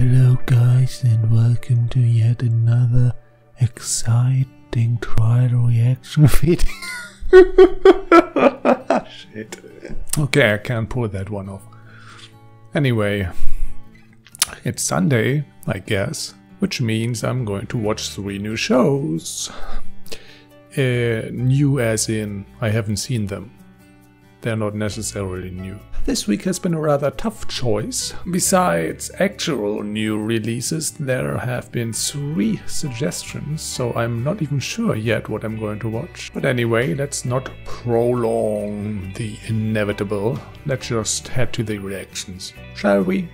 Hello guys and welcome to yet another exciting trial reaction video. Shit. Okay, I can't pull that one off. Anyway, it's Sunday, I guess, which means I'm going to watch three new shows. Uh, new as in, I haven't seen them. They're not necessarily new. This week has been a rather tough choice. Besides actual new releases, there have been three suggestions, so I'm not even sure yet what I'm going to watch. But anyway, let's not prolong the inevitable. Let's just head to the reactions, shall we?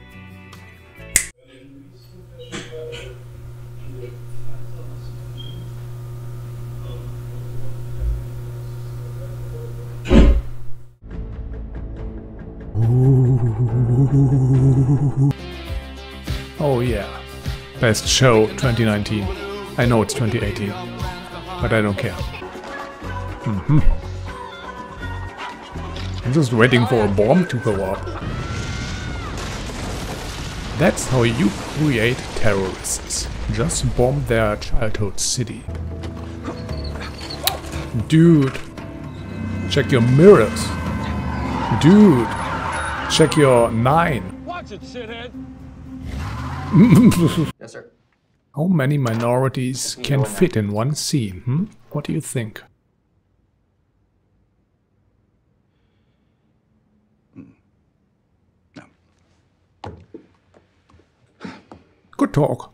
Oh yeah. Best show 2019. I know it's 2018, but I don't care. hmm I'm just waiting for a bomb to go up. That's how you create terrorists. Just bomb their childhood city. Dude, check your mirrors. Dude, check your nine. Watch it, shithead. Yes, sir. How many minorities can fit in one scene, hmm? What do you think? Good talk.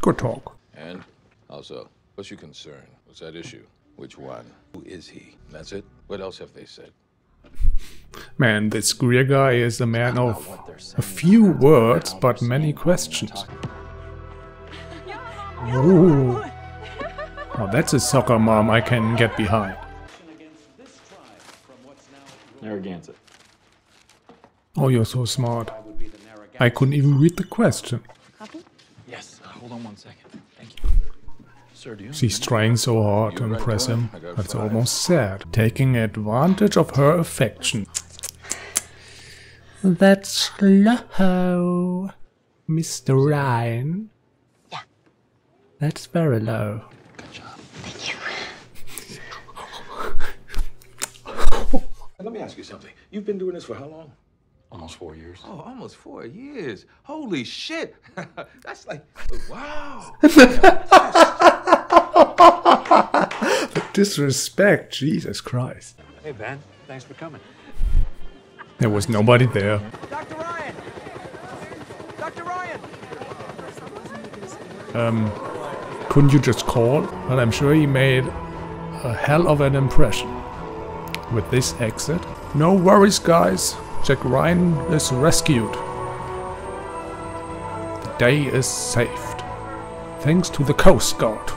Good talk. And also, what's your concern? What's that issue? Which one? Who is he? That's it? What else have they said? Man, this Greer guy is a man of a few words but many questions. Ooh. Now that's a soccer mom I can get behind. Narragansett. Oh, you're so smart. I couldn't even read the question. Yes. hold on one second. Thank you. Sir, do you She's trying so hard to impress him. I That's five. almost sad. Taking advantage of her affection. That's low. Mr. Ryan. Yeah. That's very low. Good job. Thank you. Let me ask you something. You've been doing this for how long? Almost four years. Oh, almost four years. Holy shit. That's like, wow. Disrespect, Jesus Christ. Hey, Ben. Thanks for coming. There was nobody there. Dr. Ryan! Dr. Ryan! Um, Couldn't you just call? But I'm sure he made a hell of an impression. With this exit. No worries, guys. Jack Ryan is rescued. The day is saved. Thanks to the Coast Guard.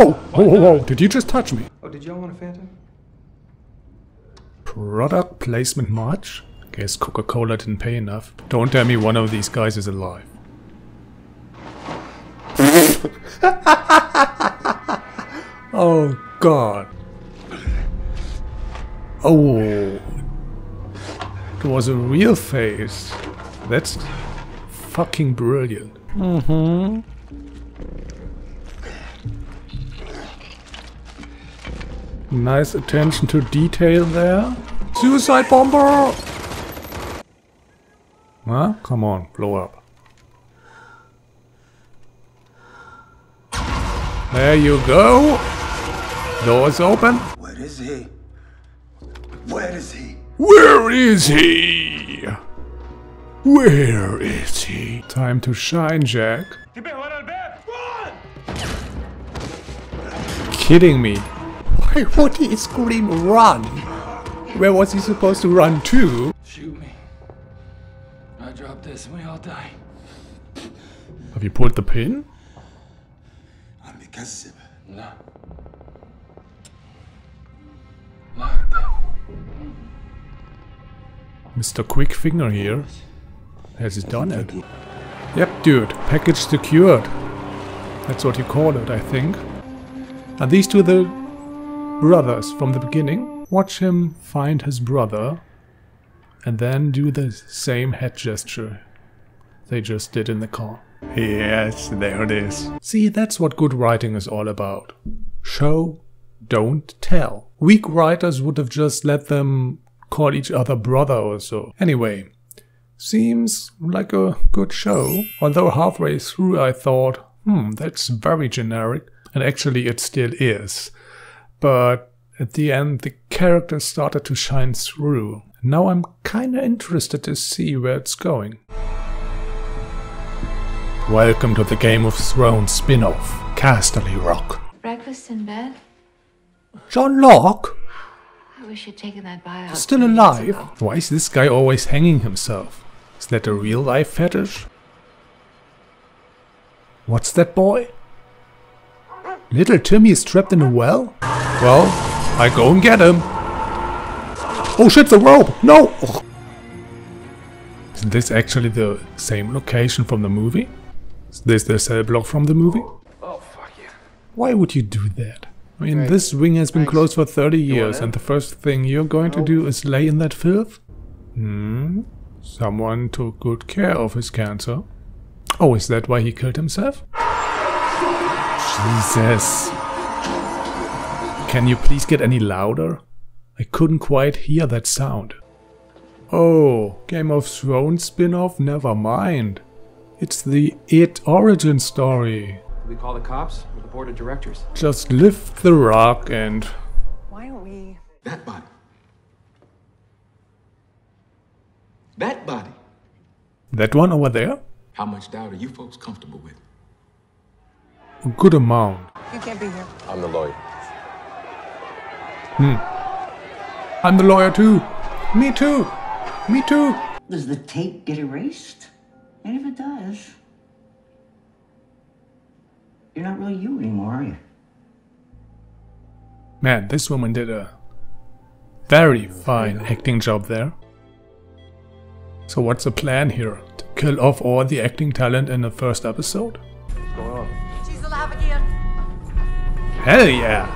Whoa. Whoa, whoa, whoa, whoa. Did you just touch me? Oh, did y'all want a Phantom? Product placement much? Guess Coca-Cola didn't pay enough. Don't tell me one of these guys is alive. oh god. Oh. It was a real face. That's fucking brilliant. Mm-hmm. Nice attention to detail there. Suicide bomber! Huh? Come on, blow up. There you go. Doors open. Where is he? Where is he? Where is he? Where is he? Time to shine, Jack. Kidding me. Why would he scream run? Where was he supposed to run to? Shoot me. I drop this and we all die. Have you pulled the pin? I'm because No. Mr. Quick Finger here. Has he done it? Yep, dude. Package secured. That's what you call it, I think. Are these two the brothers from the beginning? Watch him find his brother and then do the same head gesture they just did in the car. Yes, there it is. See, that's what good writing is all about. Show, don't tell. Weak writers would have just let them call each other brother or so. Anyway, seems like a good show. Although halfway through I thought, hmm, that's very generic. And actually it still is. But at the end the characters started to shine through. Now I'm kinda interested to see where it's going. Welcome to the Game of Thrones spin-off, Casterly Rock. Breakfast in bed? John Locke? I wish you'd taken that buyout. Still alive? Why is this guy always hanging himself? Is that a real life fetish? What's that boy? Little Timmy is trapped in a well? Well, I go and get him. Oh shit, the rope! No! Ugh. Is this actually the same location from the movie? Is this the cell block from the movie? Oh, fuck yeah. Why would you do that? I mean, this wing has been closed for 30 years, and the first thing you're going to do is lay in that filth? Hmm? Someone took good care of his cancer. Oh, is that why he killed himself? Jesus. Can you please get any louder? I couldn't quite hear that sound. Oh, Game of Thrones spin-off? Never mind. It's the It origin story. Do we call the cops or the board of directors? Just lift the rock and Why don't we? That body. That body. that one over there? How much doubt are you folks comfortable with? A good amount. You can't be here. I'm the lawyer. Hmm. I'm the lawyer too. Me too. Me too. Does the tape get erased? And if it does, you're not really you anymore, are you? Man, this woman did a very fine acting job there. So what's the plan here? To kill off all the acting talent in the first episode? Hell yeah!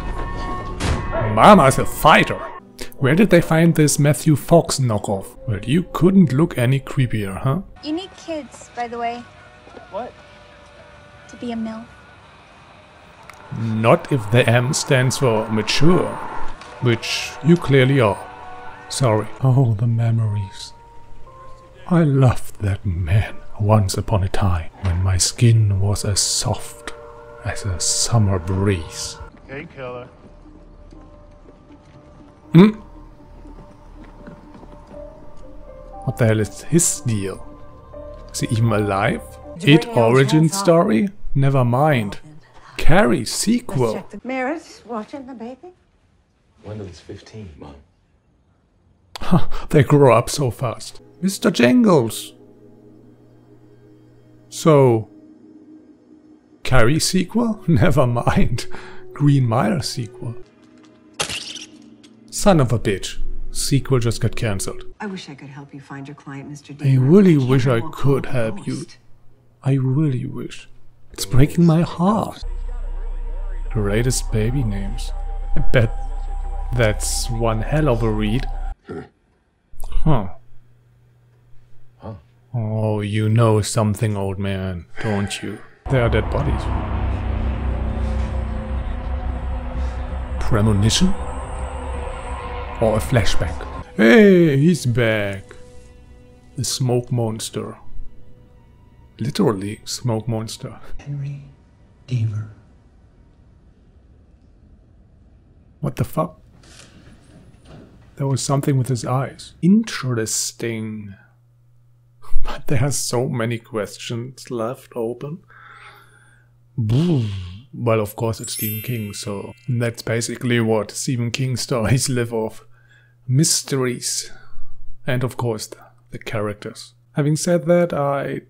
Mama's a fighter! Where did they find this Matthew Fox knockoff? Well, you couldn't look any creepier, huh? You need kids, by the way. What? To be a MILF. Not if the M stands for mature, which you clearly are. Sorry. Oh, the memories. I loved that man once upon a time when my skin was as soft as a summer breeze. Hey, killer. Hm? What the hell is his deal? Is he even alive? It origin story? Never mind. Carrie sequel. Merritt's watching the baby. Wendell's 15, Mom. They grow up so fast. Mr. Jingles. So, Carrie sequel? Never mind. Green Mile sequel. Son of a bitch. Sequel just got cancelled. I wish I could help you find your client, Mr. I really can't wish I could on help you. I really wish. It's breaking my heart. Greatest baby names. I bet that's one hell of a read. Hmm. Huh. Huh? Oh, you know something, old man, don't you? They are dead bodies. Premonition? Or a flashback? Hey, he's back. The smoke monster. Literally, smoke monster. Henry Deaver. What the fuck? There was something with his eyes. Interesting. But there are so many questions left open. Boo. Well, of course, it's Stephen King, so that's basically what Stephen King stories live off mysteries. And of course, the, characters. Having said that, I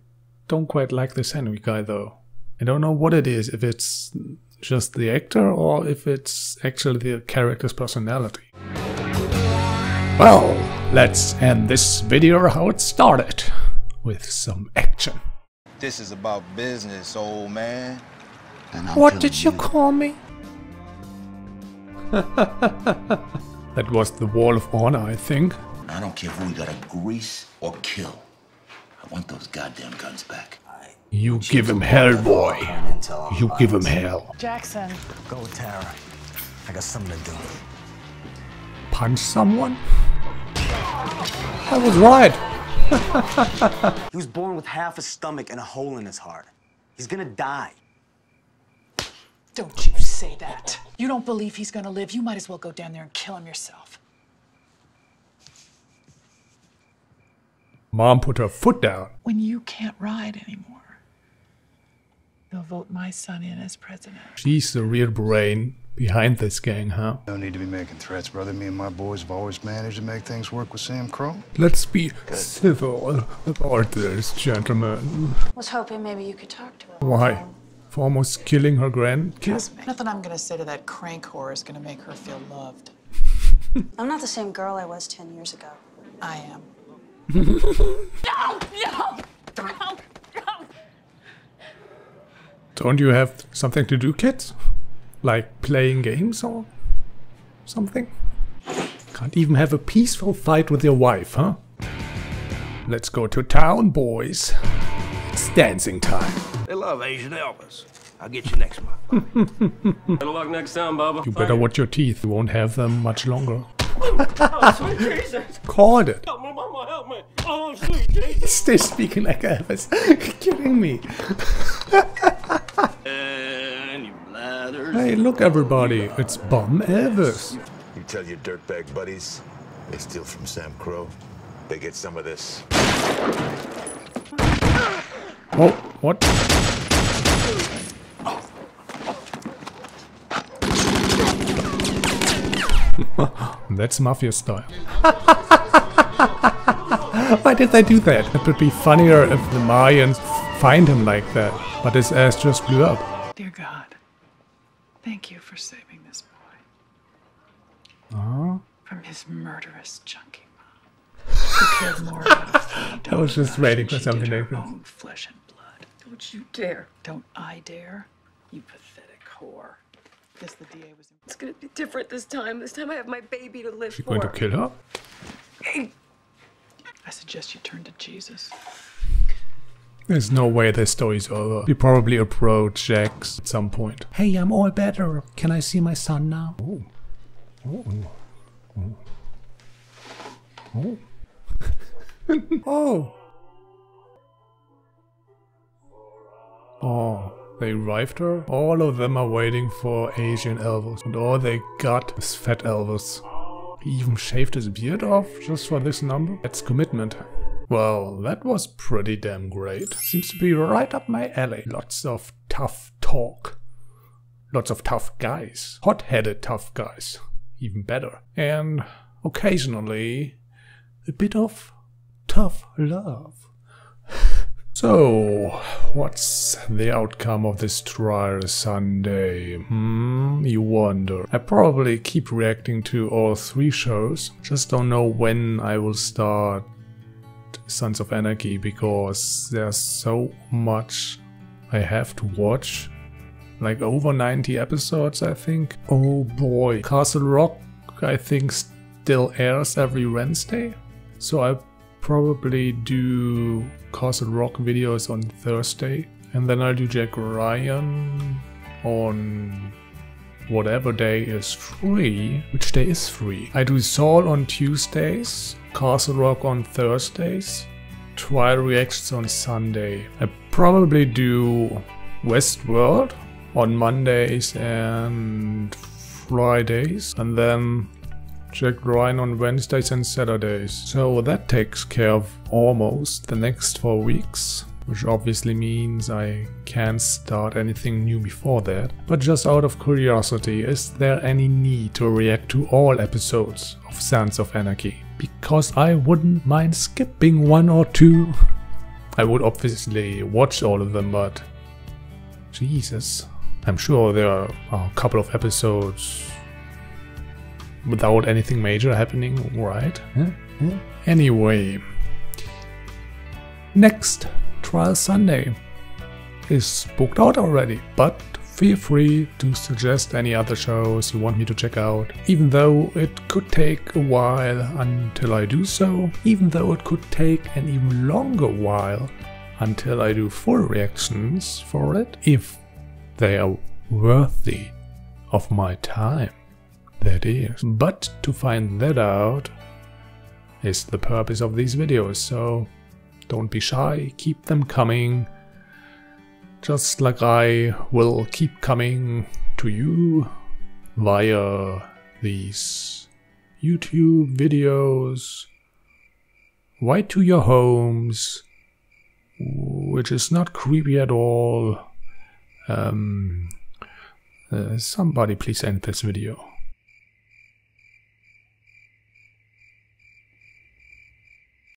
don't quite like this Henry guy though. I don't know what it is, if it's just the actor or if it's actually the character's personality. Well, let's end this video how it started, with some action. This is about business, old man. And I'm What did you call me? that was the Wall of Honor, I think. I don't care who we gotta grease or kill. I want those goddamn guns back. You give him hell, boy. You give him hell. Jackson. Go with Tara. I got something to do. Punch someone? I was right. He was born with half a stomach and a hole in his heart. He's gonna die. Don't you say that. You don't believe he's gonna live. You might as well go down there and kill him yourself. Mom put her foot down. When you can't ride anymore, they'll vote my son in as president. She's the real brain behind this gang, huh? No need to be making threats, brother. Me and my boys have always managed to make things work with SAMCRO. Let's be civil about this, gentlemen. Was hoping maybe you could talk to him. Why? For almost killing her grandkids. Nothing I'm gonna say to that crank whore is gonna make her feel loved. I'm not the same girl I was 10 years ago. I am. no! No! No! Don't you have something to do, kids? Like playing games or something? Can't even have a peaceful fight with your wife, huh? Let's go to town, boys. It's dancing time. They love Asian Elvis. I'll get you next month. Better luck next time, Bubba. You better watch your teeth. You won't have them much longer. oh, sweet Jesus. Called it. Help me, mama, help me. Oh, sweet Jesus. Still speaking like Elvis. kidding me. and you blathers. Hey, look, everybody. It's Bum Elvis. You tell your dirtbag buddies they steal from SAMCRO. They get some of this. Oh, what? That's mafia style. Why did they do that? It would be funnier if the Mayans find him like that, but his ass just blew up. Dear God, thank you for saving this boy Oh, from his murderous junkie mom. Who cared more about us I was just waiting for something like her this. own flesh and blood. Don't you dare. Don't I dare? You pathetic whore. Guess the DA was. It's gonna be different this time. This time I have my baby to live She for. going to kill her? I suggest you turn to Jesus. There's no way this story's over. We probably approach Jax at some point. Hey, I'm all better. Can I see my son now? Oh. Oh. Oh. Oh. oh. Oh. They revived her? All of them are waiting for Asian Elvis. And all they got is fat Elvis. He even shaved his beard off just for this number? That's commitment. Well, that was pretty damn great. Seems to be right up my alley. Lots of tough talk. Lots of tough guys. Hot-headed tough guys. Even better. And occasionally, a bit of tough love. So, what's the outcome of this trial Sunday? Hmm, you wonder. I probably keep reacting to all three shows. Just don't know when I will start Sons of Anarchy because there's so much I have to watch. Like over 90 episodes, I think. Oh boy. Castle Rock, I think, still airs every Wednesday. So I probably do Castle Rock videos on Thursday. And then I'll do Jack Ryan on whatever day is free. Which day is free? I do Saul on Tuesdays, Castle Rock on Thursdays, Trial Reactions on Sunday. I probably do Westworld on Mondays and Fridays, and then Jack Ryan on Wednesdays and Saturdays. So that takes care of almost the next four weeks. Which obviously means I can't start anything new before that. But just out of curiosity, is there any need to react to all episodes of Sons of Anarchy? Because I wouldn't mind skipping one or two. I would obviously watch all of them, but Jesus. I'm sure there are a couple of episodes without anything major happening, right? Huh? Huh? Anyway, next Trial Sunday is booked out already, but feel free to suggest any other shows you want me to check out, even though it could take a while until I do so, even though it could take an even longer while until I do full reactions for it, if they are worthy of my time, that is. But to find that out is the purpose of these videos, so don't be shy, keep them coming, just like I will keep coming to you via these YouTube videos right to your homes, which is not creepy at all. Um, uh, somebody please end this video.